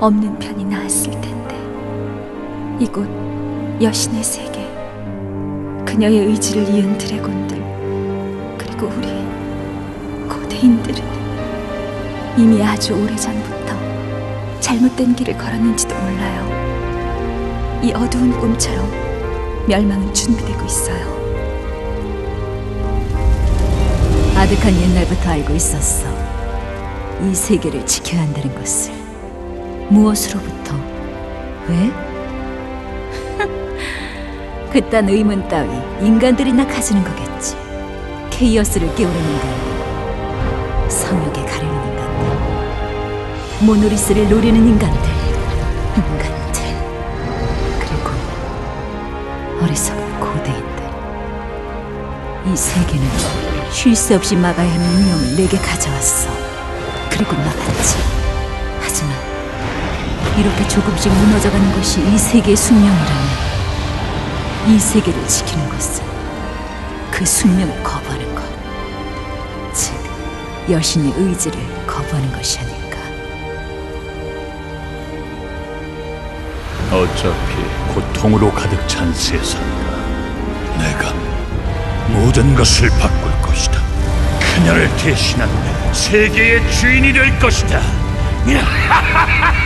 없는 편이 나았을 텐데 이곳 여신의 세계 그녀의 의지를 이은 드래곤들 그리고 우리 고대인들은 이미 아주 오래전부터 잘못된 길을 걸었는지도 몰라요 이 어두운 꿈처럼 멸망은 준비되고 있어요 아득한 옛날부터 알고 있었어. 이 세계를 지켜야 한다는 것을. 무엇으로부터? 왜? 그딴 의문 따위 인간들이나 가지는 거겠지. 케이어스를 깨우는 인간들, 성욕에 가려는 인간들, 모노리스를 노리는 인간들, 인간들, 그리고 어리석은 고대인들. 이 세계는 쉴 새 없이 막아야 하는 운명을 내게 가져왔어. 그리고 막았지. 하지만 이렇게 조금씩 무너져가는 것이 이 세계의 숙명이라면 이 세계를 지키는 것은 그 숙명을 거부하는 것. 즉, 여신의 의지를 거부하는 것이 아닐까. 어차피 고통으로 가득 찬 세상이다. 내가 모든 것을 바꿀 것이다. 그녀를 대신한 세계의 주인이 될 것이다.